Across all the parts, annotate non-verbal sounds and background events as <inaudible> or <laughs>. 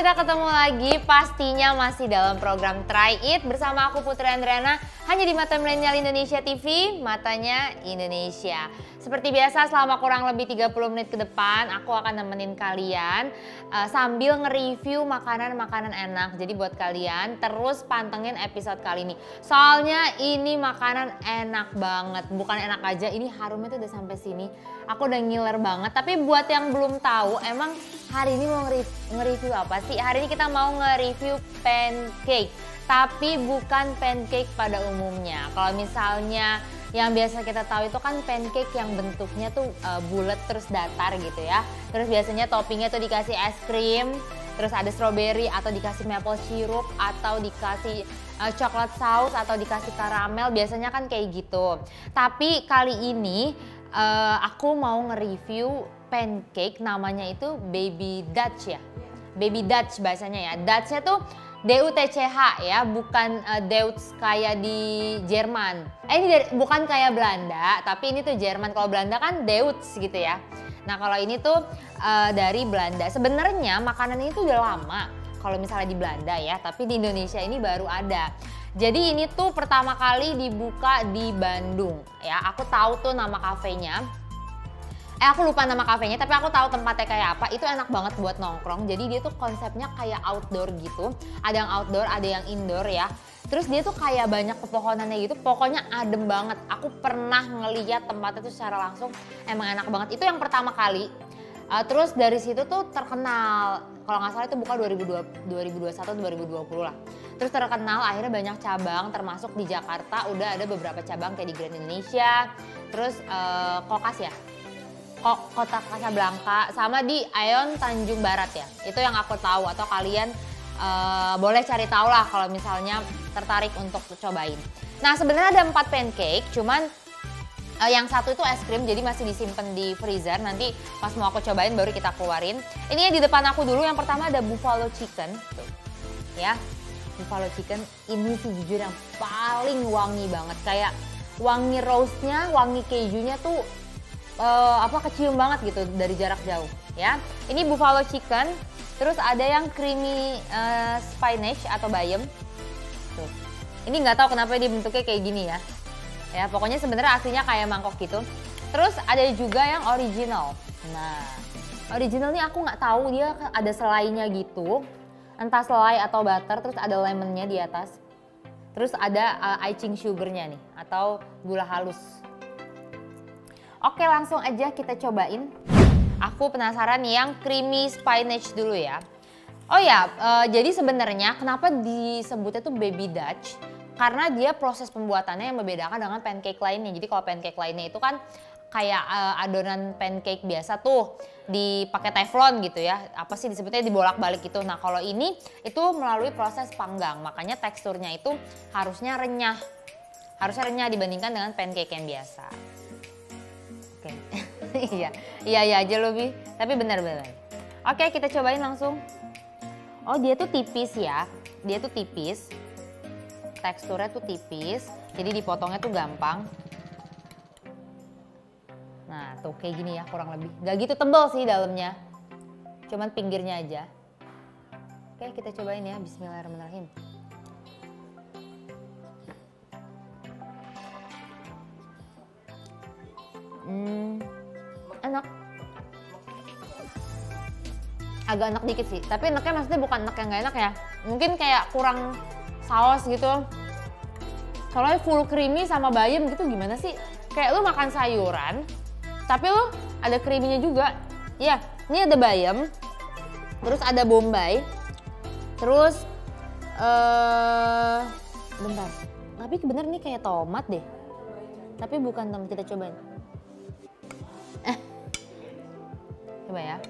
kita ketemu lagi pastinya masih dalam program Try It bersama aku Putri Andriana hanya di Mata Milenial Indonesia TV, matanya Indonesia. Seperti biasa selama kurang lebih 30 menit ke depan aku akan nemenin kalian uh, sambil nge-review makanan-makanan enak. Jadi buat kalian terus pantengin episode kali ini. Soalnya ini makanan enak banget, bukan enak aja ini harumnya tuh udah sampai sini. Aku udah ngiler banget, tapi buat yang belum tahu emang hari ini mau nge-review apa sih? Hari ini kita mau nge-review pancake tapi bukan pancake pada umumnya. Kalau misalnya yang biasa kita tahu itu kan pancake yang bentuknya tuh uh, bulat terus datar gitu ya. Terus biasanya toppingnya tuh dikasih es krim, terus ada strawberry atau dikasih maple syrup atau dikasih uh, coklat saus atau dikasih karamel biasanya kan kayak gitu. Tapi kali ini uh, aku mau nge-review pancake namanya itu baby Dutch ya. Baby Dutch bahasanya ya. Dutchnya tuh DUTCH ya, bukan uh, Deutsch kayak di Jerman. Eh ini dari, bukan kayak Belanda, tapi ini tuh Jerman. Kalau Belanda kan Deutsch gitu ya. Nah kalau ini tuh uh, dari Belanda. Sebenarnya makanan ini tuh udah lama kalau misalnya di Belanda ya, tapi di Indonesia ini baru ada. Jadi ini tuh pertama kali dibuka di Bandung ya. Aku tahu tuh nama kafenya eh aku lupa nama kafenya tapi aku tahu tempatnya kayak apa. Itu enak banget buat nongkrong. Jadi dia tuh konsepnya kayak outdoor gitu. Ada yang outdoor ada yang indoor ya. Terus dia tuh kayak banyak pepohonannya gitu. Pokoknya adem banget. Aku pernah ngeliat tempatnya tuh secara langsung emang enak banget. Itu yang pertama kali. Uh, terus dari situ tuh terkenal. Kalau nggak salah itu buka 2020, 2021 2020 lah. Terus terkenal akhirnya banyak cabang termasuk di Jakarta udah ada beberapa cabang kayak di Grand Indonesia. Terus uh, Kokas ya kota Casablanca sama di Aeon Tanjung Barat ya. Itu yang aku tahu atau kalian uh, boleh cari tahu lah kalau misalnya tertarik untuk cobain. Nah sebenarnya ada empat pancake, cuman uh, yang satu itu es krim jadi masih disimpan di freezer. Nanti pas mau aku cobain baru kita keluarin. Ini di depan aku dulu. Yang pertama ada buffalo chicken, tuh, ya buffalo chicken ini sih jujur yang paling wangi banget kayak wangi roastnya, wangi kejunya tuh uh, apa kecium banget gitu dari jarak jauh ya. Ini buffalo chicken, terus ada yang creamy uh, spinach atau bayam. Tuh. Ini nggak tahu kenapa dia bentuknya kayak gini ya. Ya, pokoknya sebenarnya aslinya kayak mangkok gitu. Terus ada juga yang original. Nah, original ini aku nggak tahu dia ada selainya gitu. Entah selai atau butter, terus ada lemonnya di atas. Terus ada uh, icing sugarnya nih, atau gula halus Oke langsung aja kita cobain. Aku penasaran yang creamy spinach dulu ya. Oh ya, uh, jadi sebenarnya kenapa disebutnya tuh baby Dutch? Karena dia proses pembuatannya yang membedakan dengan pancake lainnya. Jadi kalau pancake lainnya itu kan kayak uh, adonan pancake biasa tuh dipakai teflon gitu ya. Apa sih disebutnya dibolak-balik gitu. Nah, kalau ini itu melalui proses panggang. Makanya teksturnya itu harusnya renyah. Harusnya renyah dibandingkan dengan pancake yang biasa. Oke. <laughs> iya. Iya iya aja loh Bi. Tapi benar-benar. Oke, kita cobain langsung. Oh, dia tuh tipis ya. Dia tuh tipis. Teksturnya tuh tipis. Jadi dipotongnya tuh gampang. Nah, tuh kayak gini ya kurang lebih. Gak gitu tebal sih dalamnya. Cuman pinggirnya aja. Oke, kita cobain ya. Bismillahirrahmanirrahim. Hmm, enak. Agak enak dikit sih, tapi enaknya maksudnya bukan enak yang gak enak ya. Mungkin kayak kurang saus gitu. Soalnya full creamy sama bayam gitu gimana sih? Kayak lu makan sayuran, tapi lu ada creaminya juga. Ya, ini ada bayam, terus ada bombay, terus uh, bentar. Tapi bener nih kayak tomat deh. Tapi bukan tomat, kita cobain. Coba ya.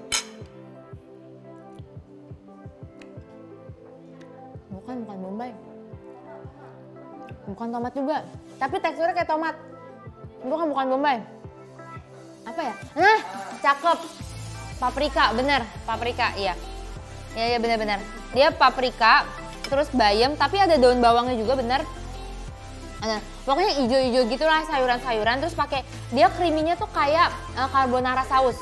Bukan, bukan bombay. Bukan tomat juga. Tapi teksturnya kayak tomat. Bukan, bukan bombay. Apa ya? Nah, cakep. Paprika, bener. Paprika, iya. Iya, iya bener-bener. Dia paprika, terus bayam, tapi ada daun bawangnya juga bener. Nah, pokoknya hijau-hijau gitulah sayuran-sayuran terus pakai dia creaminya tuh kayak uh, carbonara saus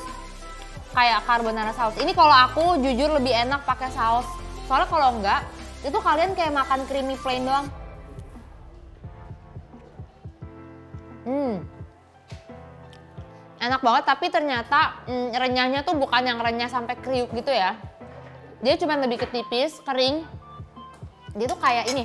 kayak carbonara saus. Ini kalau aku jujur lebih enak pakai saus. Soalnya kalau enggak, itu kalian kayak makan creamy plain doang. Hmm. Enak banget tapi ternyata mm, renyahnya tuh bukan yang renyah sampai kriuk gitu ya. Dia cuma lebih ketipis, kering. Dia tuh kayak ini,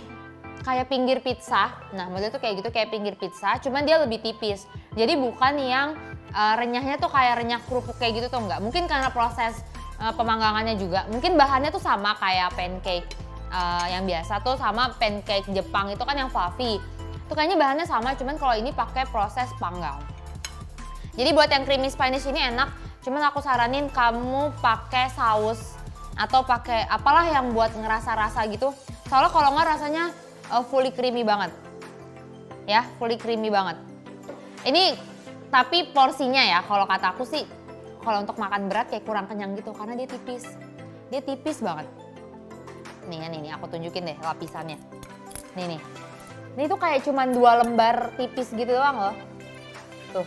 kayak pinggir pizza. Nah, modelnya tuh kayak gitu kayak pinggir pizza, cuman dia lebih tipis. Jadi bukan yang uh, renyahnya tuh kayak renyah kerupuk kayak gitu tuh enggak. Mungkin karena proses uh, pemanggangannya juga. Mungkin bahannya tuh sama kayak pancake uh, yang biasa tuh sama pancake Jepang itu kan yang fluffy. Tuh kayaknya bahannya sama, cuman kalau ini pakai proses panggang. Jadi buat yang creamy Spanish ini enak, cuman aku saranin kamu pakai saus atau pakai apalah yang buat ngerasa rasa gitu. Soalnya kalau nggak rasanya uh, fully creamy banget. Ya, fully creamy banget. Ini tapi porsinya ya, kalau kata aku sih kalau untuk makan berat kayak kurang kenyang gitu karena dia tipis. Dia tipis banget. Nih kan ini aku tunjukin deh lapisannya. Nih nih. Ini tuh kayak cuman dua lembar tipis gitu doang loh. Tuh.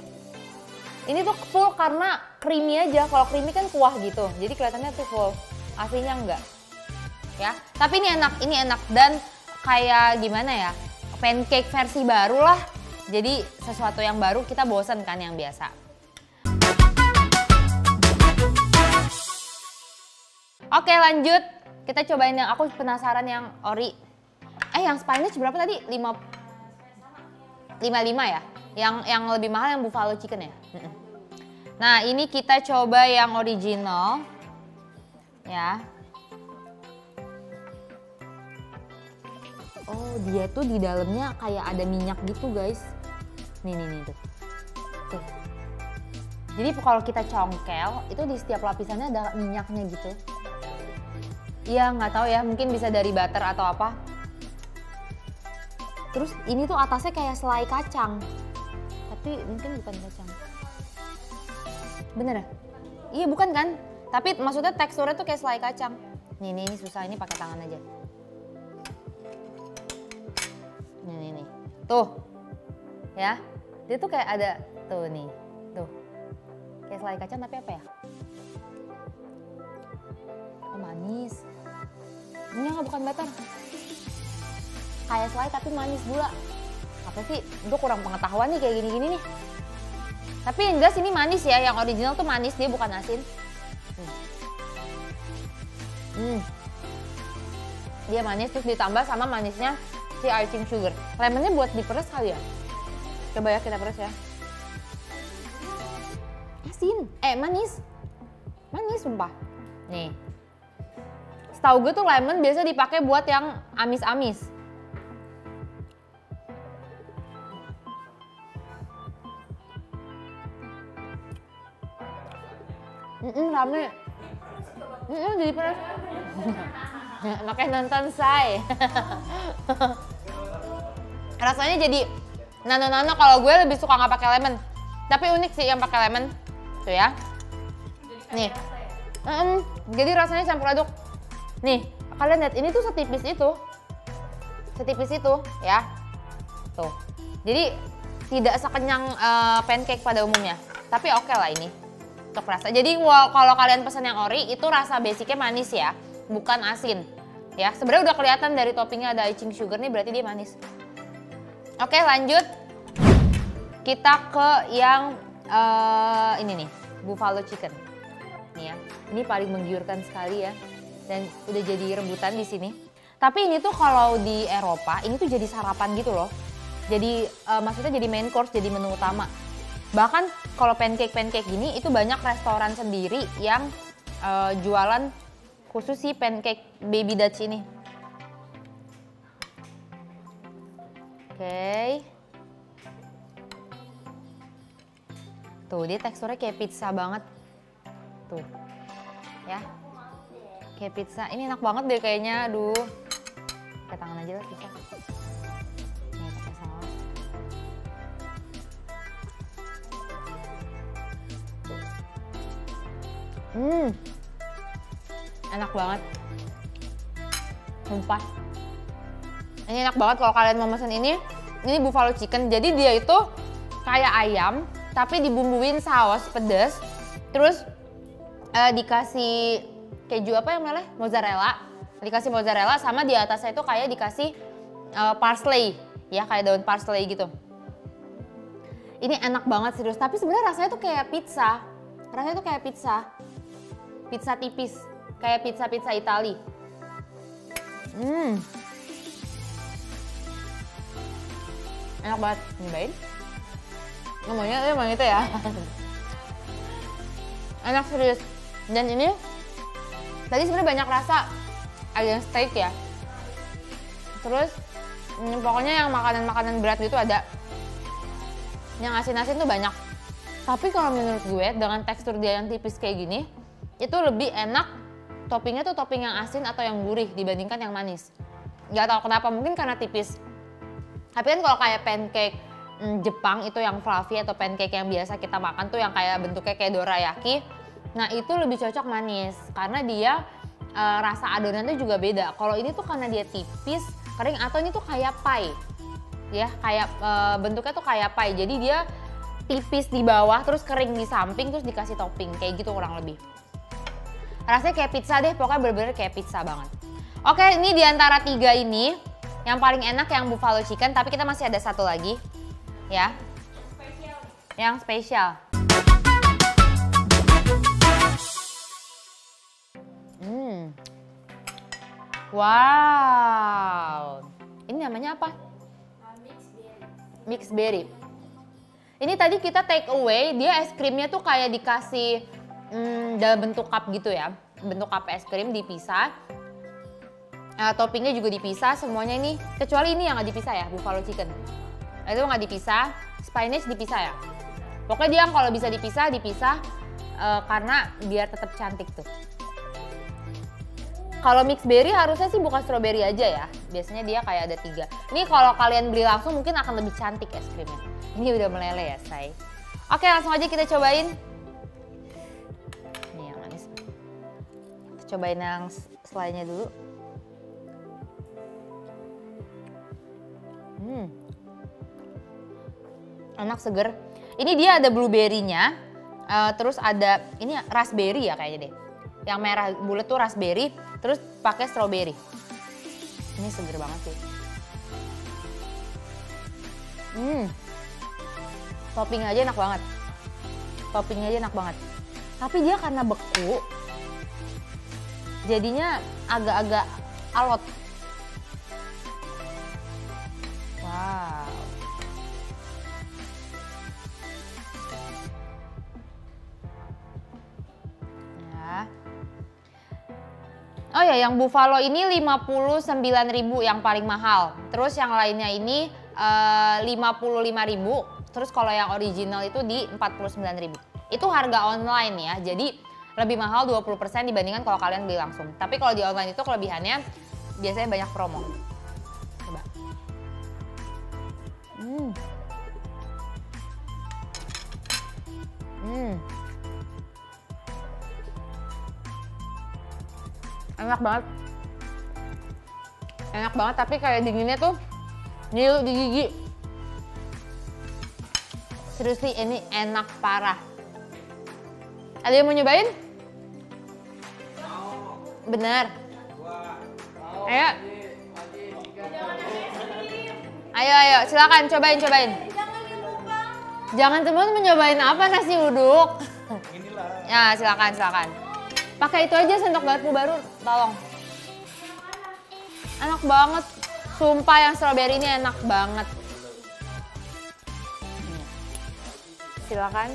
Ini tuh full karena creamy aja. Kalau creamy kan kuah gitu. Jadi kelihatannya tuh full. Aslinya enggak. Ya. Tapi ini enak, ini enak dan kayak gimana ya? Pancake versi baru lah jadi sesuatu yang baru kita bosen kan yang biasa. Oke lanjut, kita cobain yang aku penasaran yang ori. Eh yang Spanish berapa tadi? 5 55 ya? Yang yang lebih mahal yang buffalo chicken ya? Nah, ini kita coba yang original. Ya. Oh, dia tuh di dalamnya kayak ada minyak gitu, guys. Nih, nih, nih tuh. Tuh. Jadi kalau kita congkel, itu di setiap lapisannya ada minyaknya gitu. Iya, nggak tahu ya, mungkin bisa dari butter atau apa. Terus ini tuh atasnya kayak selai kacang. Tapi mungkin bukan kacang. Bener ya? Iya bukan kan? Tapi maksudnya teksturnya tuh kayak selai kacang. Nih, nih, ini susah, ini pakai tangan aja. Nih, nih, nih. Tuh, ya dia tuh kayak ada tuh nih tuh. Kayak selai kacang tapi apa ya? Oh, manis. Ini nggak bukan butter kayak selai tapi manis gula. Apa sih? Gue kurang pengetahuan nih kayak gini-gini nih. Tapi yang jelas ini manis ya yang original tuh manis dia bukan asin. Hmm. hmm. dia manis terus ditambah sama manisnya si icing sugar. Lemonnya buat diperes kali ya Coba ya kita peres ya. Asin, eh manis. Manis sumpah. Nih. Setahu gue tuh lemon biasa dipakai buat yang amis-amis. Mm -mm, rame. Mm -mm, jadi peres. <laughs> Makanya nonton saya. <laughs> Rasanya jadi Nano Nano kalau gue lebih suka nggak pakai lemon. Tapi unik sih yang pakai lemon. Tuh ya. Nih. Mm, jadi rasanya campur aduk. Nih, kalian lihat ini tuh setipis itu. Setipis itu ya. Tuh. Jadi tidak sekenyang uh, pancake pada umumnya. Tapi oke okay lah ini. Untuk rasa. Jadi kalau kalian pesan yang ori itu rasa basicnya manis ya, bukan asin. Ya, sebenarnya udah kelihatan dari toppingnya ada icing sugar nih berarti dia manis. Oke lanjut. Kita ke yang uh, ini nih, buffalo chicken. Nih ya, ini paling menggiurkan sekali ya. Dan udah jadi rebutan di sini. Tapi ini tuh kalau di Eropa, ini tuh jadi sarapan gitu loh. Jadi uh, maksudnya jadi main course, jadi menu utama. Bahkan kalau pancake-pancake gini, itu banyak restoran sendiri yang uh, jualan khusus si pancake baby Dutch ini okay. Tuh, dia teksturnya kayak pizza banget. Tuh. Ya. Kayak pizza. Ini enak banget deh kayaknya. Aduh. Pakai tangan aja lah bisa. Nih. Hmm. Enak banget. Sumpah. Ini enak banget kalau kalian mau pesen ini. Ini buffalo chicken. Jadi dia itu kayak ayam tapi dibumbuin saus pedas. Terus uh, dikasih keju apa yang meleleh? Mozzarella. Dikasih mozzarella sama di atasnya itu kayak dikasih uh, parsley ya kayak daun parsley gitu. Ini enak banget serius, tapi sebenarnya rasanya tuh kayak pizza. Rasanya tuh kayak pizza. Pizza tipis, kayak pizza-pizza Itali. Hmm. Enak banget, nyobain. Ngomongnya emang itu ya. <laughs> enak serius. Dan ini tadi sebenarnya banyak rasa. Ada yang steak ya. Terus pokoknya yang makanan-makanan berat gitu ada. Yang asin-asin tuh banyak. Tapi kalau menurut gue dengan tekstur dia yang tipis kayak gini, itu lebih enak toppingnya tuh topping yang asin atau yang gurih dibandingkan yang manis. Gak tau kenapa, mungkin karena tipis. Tapi kan kalau kayak pancake hmm, Jepang itu yang fluffy atau pancake yang biasa kita makan tuh yang kayak bentuknya kayak dorayaki, nah itu lebih cocok manis karena dia e, rasa adonannya juga beda. Kalau ini tuh karena dia tipis, kering atau ini tuh kayak pie. Ya, kayak e, bentuknya tuh kayak pie. Jadi dia tipis di bawah terus kering di samping terus dikasih topping kayak gitu kurang lebih. Rasanya kayak pizza deh, pokoknya bener-bener kayak pizza banget. Oke, ini di antara tiga ini yang paling enak yang buffalo chicken, tapi kita masih ada satu lagi, ya. Spesial. Yang spesial. Hmm. Wow. Ini namanya apa? Mix berry. Ini tadi kita take away, dia es krimnya tuh kayak dikasih hmm, dalam bentuk cup gitu ya. Bentuk cup es krim dipisah. Uh, toppingnya juga dipisah semuanya ini. Kecuali ini yang nggak dipisah ya, buffalo chicken. Nah, itu nggak dipisah, spinach dipisah ya. Pokoknya dia kalau bisa dipisah, dipisah uh, karena biar tetap cantik tuh. Kalau mix berry harusnya sih bukan strawberry aja ya. Biasanya dia kayak ada tiga. Ini kalau kalian beli langsung mungkin akan lebih cantik es krimnya. <laughs> Ini udah meleleh ya, say. Oke, langsung aja kita cobain. Ini yang manis. Kita cobain yang selainnya dulu. Hmm. Enak seger. Ini dia ada blueberry-nya. Uh, terus ada ini raspberry ya kayaknya deh. Yang merah bulat tuh raspberry terus pakai strawberry. Ini seger banget sih. Hmm. Topping aja enak banget. Toppingnya aja enak banget. Tapi dia karena beku, jadinya agak-agak alot. Wow. Oh ya, yang buffalo ini 59.000 yang paling mahal. Terus yang lainnya ini uh, 55.000. Terus kalau yang original itu di 49.000. Itu harga online ya. Jadi lebih mahal 20% dibandingkan kalau kalian beli langsung. Tapi kalau di online itu kelebihannya biasanya banyak promo. Hmm. Hmm. enak banget. Enak banget tapi kayak dinginnya tuh nyilu di gigi. Seriously ini enak parah. Ada yang mau nyobain? bener ayo ayo ayo silakan cobain cobain jangan teman mencobain apa nasi uduk ya silakan silakan Pakai itu aja sendok garpu baru, tolong. Enak banget. Sumpah yang strawberry ini enak banget. Silakan.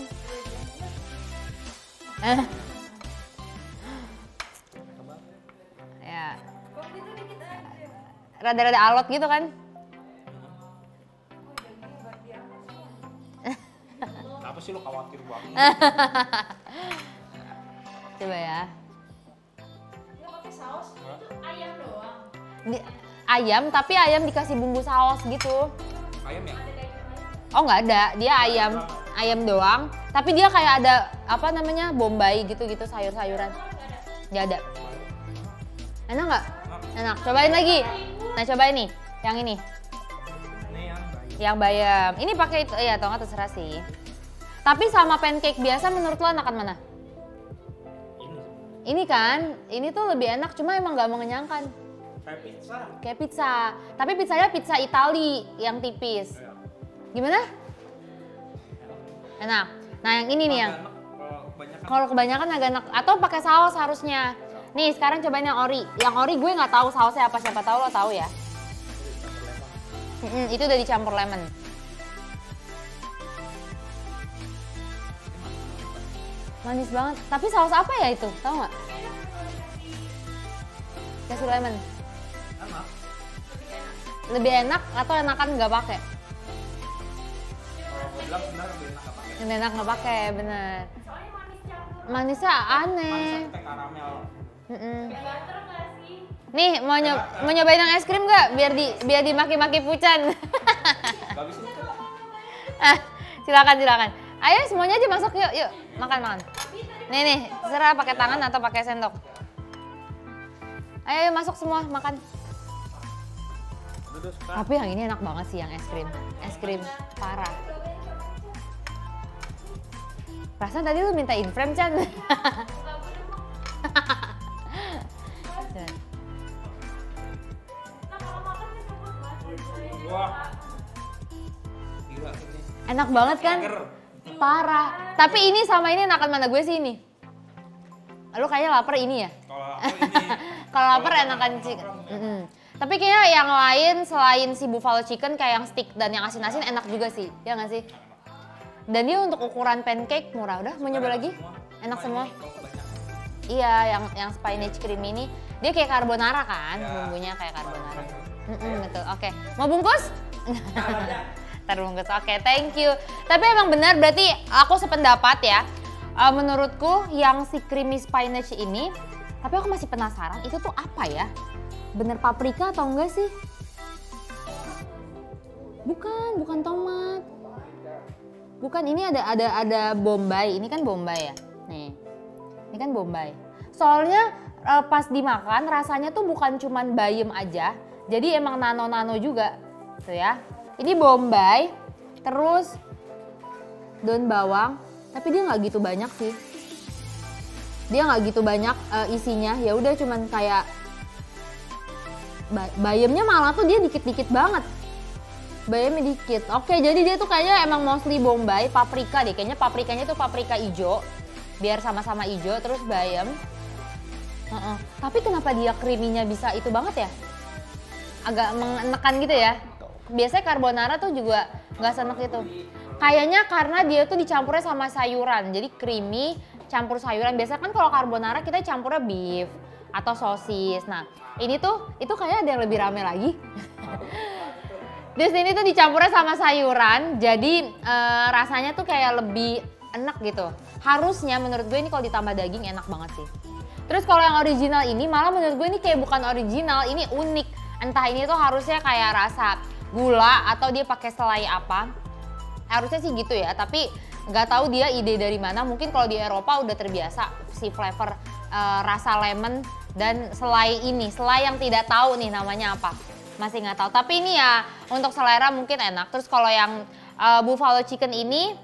Eh. ya. Rada-rada alot gitu kan? Sih lo khawatir banget? <laughs> Coba ya. Nggak pakai saus, itu ayam doang. Di, ayam tapi ayam dikasih bumbu saus gitu. Ayam ya? Oh nggak ada, dia ayam ayam doang. Tapi dia kayak ada apa namanya bombay gitu-gitu sayur-sayuran. Nggak ada. Enak nggak? Enak. Cobain lagi. Nah cobain nih, yang ini. Ini yang bayi. Yang bayam. Ini pakai itu, ya atau nggak terserah sih. Tapi sama pancake biasa menurut lo enakan mana? Ini. Ini kan, ini tuh lebih enak, cuma emang nggak mengenyangkan. Kayak pizza. Kayak pizza. Tapi pizzanya pizza Itali yang tipis. Ya. Gimana? Enak. Nah yang ini nih yang Kalau kebanyakan agak enak atau pakai saus harusnya. Nih sekarang cobain yang ori. Yang ori gue nggak tahu sausnya apa siapa tahu lo tahu ya. Mm-mm, itu udah dicampur lemon. Manis banget. Tapi saus apa ya itu? Tahu nggak? Kasih lemon. enak. Lebih enak atau enakan nggak pakai? Bilang benar lebih enak apa pakai. Lebih enak nggak pakai, manis campur. Manisnya aneh. Manisnya karamel. Nih mau nyob mau nyobain yang es krim nggak? Biar di biar dimaki-maki pucan. Gak. Ah, silakan silakan. Ayo semuanya aja masuk yuk yuk makan makan. Nih nih serah pakai tangan atau pakai sendok. Ayo, ayo masuk semua makan. Tapi yang ini enak banget sih yang es krim. Es krim parah. Perasaan tadi lu minta in frame Chan. Wah. Gila <laughs> enak banget kan? Parah. Tapi ini sama ini enakan mana gue sih ini? Lu kayaknya lapar ini ya? Kalau <laughs> lapar enakan chicken. Mm-mm. Tapi kayaknya yang lain selain si buffalo chicken kayak yang stick dan yang asin-asin enak juga sih. Ya nggak sih? Dan dia untuk ukuran pancake murah. Udah mau nyoba lagi? Enak semua. Iya, yang yang spinach cream ini dia kayak carbonara kan, Ya. bumbunya kayak carbonara. Mm-mm, betul. Oke, mau bungkus? Ntar bungkus. Oke, thank you. Tapi emang benar berarti aku sependapat ya. Eh, menurutku yang si creamy spinach ini, tapi aku masih penasaran itu tuh apa ya? Bener paprika atau enggak sih? Bukan, bukan tomat. Bukan, ini ada ada ada bombay. Ini kan bombay ya. Nih. Ini kan bombay. Soalnya eh, pas dimakan rasanya tuh bukan cuman bayem aja. Jadi emang nano-nano juga. Tuh ya. Ini bombay. Terus daun bawang. Tapi dia nggak gitu banyak sih. Dia nggak gitu banyak eh, isinya. Ya udah cuman kayak ba- bayemnya malah tuh dia dikit-dikit banget. Bayamnya dikit. Oke, jadi dia tuh kayaknya emang mostly bombay, paprika deh. Kayaknya paprikanya tuh paprika hijau. Biar sama-sama hijau, terus bayam. Heeh. Tapi kenapa dia creamy-nya bisa itu banget ya? Agak menekan gitu ya. Biasanya carbonara tuh juga nggak senek itu. Kayaknya karena dia tuh dicampurnya sama sayuran. Jadi creamy, campur sayuran. Biasanya kan kalau carbonara kita campurnya beef atau sosis. Nah, ini tuh itu kayaknya ada yang lebih rame lagi. <laughs> Di sini tuh dicampurnya sama sayuran, jadi eh, rasanya tuh kayak lebih enak gitu. Harusnya menurut gue ini kalau ditambah daging enak banget sih. Terus kalau yang original ini malah menurut gue ini kayak bukan original, ini unik. Entah ini tuh harusnya kayak rasa gula atau dia pakai selai apa. Harusnya sih gitu ya, tapi nggak tahu dia ide dari mana. Mungkin kalau di Eropa udah terbiasa si flavor eh, rasa lemon dan selai ini, selai yang tidak tahu nih namanya apa masih nggak tahu. Tapi ini ya untuk selera mungkin enak. Terus kalau yang uh, buffalo chicken ini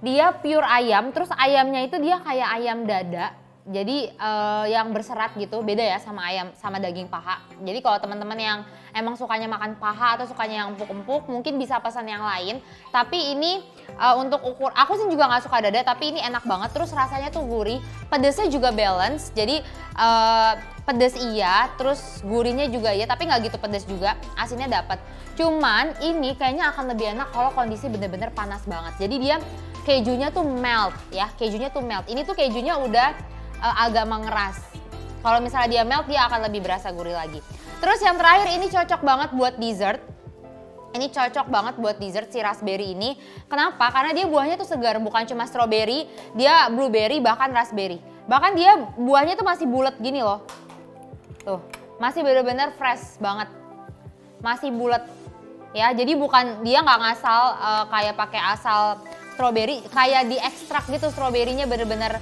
dia pure ayam. Terus ayamnya itu dia kayak ayam dada. Jadi uh, yang berserat gitu, beda ya sama ayam sama daging paha. Jadi kalau teman-teman yang emang sukanya makan paha atau sukanya yang empuk-empuk, mungkin bisa pesan yang lain. Tapi ini uh, untuk ukur, aku sih juga nggak suka dada, tapi ini enak banget. Terus rasanya tuh gurih, pedesnya juga balance. Jadi uh, pedes iya, terus gurihnya juga iya, tapi nggak gitu pedes juga, asinnya dapat. Cuman ini kayaknya akan lebih enak kalau kondisi bener-bener panas banget. Jadi dia kejunya tuh melt ya, kejunya tuh melt. Ini tuh kejunya udah uh, agak mengeras. Kalau misalnya dia melt dia akan lebih berasa gurih lagi. Terus yang terakhir ini cocok banget buat dessert. Ini cocok banget buat dessert si raspberry ini. Kenapa? Karena dia buahnya tuh segar, bukan cuma strawberry, dia blueberry bahkan raspberry. Bahkan dia buahnya tuh masih bulat gini loh. Tuh, masih bener-bener fresh banget. Masih bulat. Ya, jadi bukan dia nggak ngasal eh, kayak pakai asal strawberry, kayak diekstrak gitu stroberinya bener-bener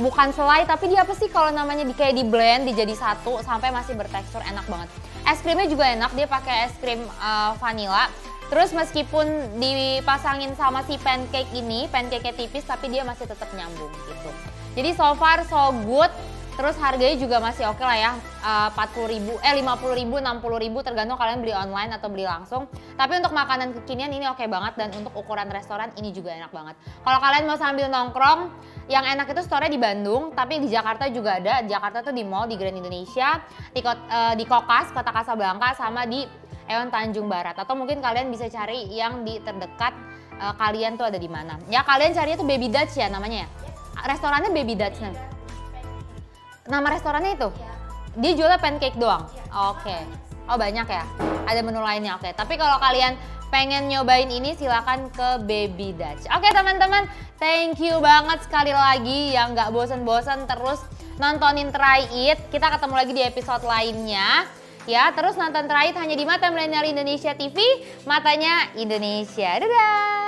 bukan selai tapi dia apa sih kalau namanya di kayak di blend dijadi satu sampai masih bertekstur enak banget. Es krimnya juga enak, dia pakai es krim eh, vanilla. Terus meskipun dipasangin sama si pancake ini, pancake tipis tapi dia masih tetap nyambung gitu. Jadi so far so good. Terus harganya juga masih oke lah ya, eh, 40 ribu, eh 50 ribu, 60 ribu tergantung kalian beli online atau beli langsung. Tapi untuk makanan kekinian ini oke banget dan untuk ukuran restoran ini juga enak banget. Kalau kalian mau sambil nongkrong, yang enak itu store di Bandung, tapi di Jakarta juga ada. Jakarta tuh di mall di Grand Indonesia, di, eh, di Kokas, Kota Kasablanka, sama di Eon Tanjung Barat. Atau mungkin kalian bisa cari yang di terdekat eh, kalian tuh ada di mana. Ya kalian carinya tuh Baby Dutch ya namanya ya. Restorannya Baby Dutch nih. Nama restorannya itu? Dia jualnya pancake doang? Oke. Oh banyak ya? Ada menu lainnya, oke. Tapi kalau kalian pengen nyobain ini silakan ke Baby Dutch. Oke teman-teman, thank you banget sekali lagi yang nggak bosen-bosen terus nontonin Try It. Kita ketemu lagi di episode lainnya. Ya, terus nonton Try It hanya di Mata Milenial Indonesia TV, matanya Indonesia. Dadah!